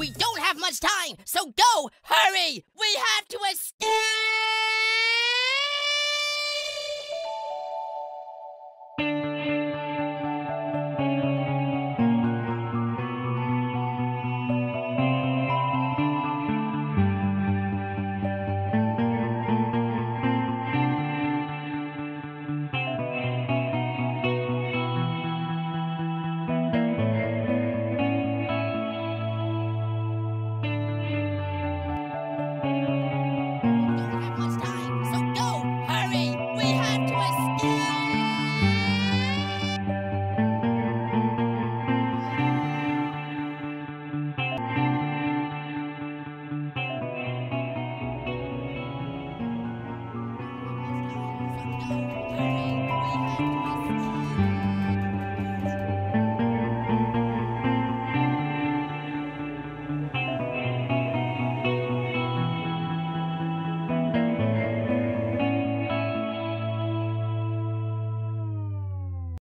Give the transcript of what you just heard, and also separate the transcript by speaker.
Speaker 1: We don't have much time, so go! Hurry! We have to escape!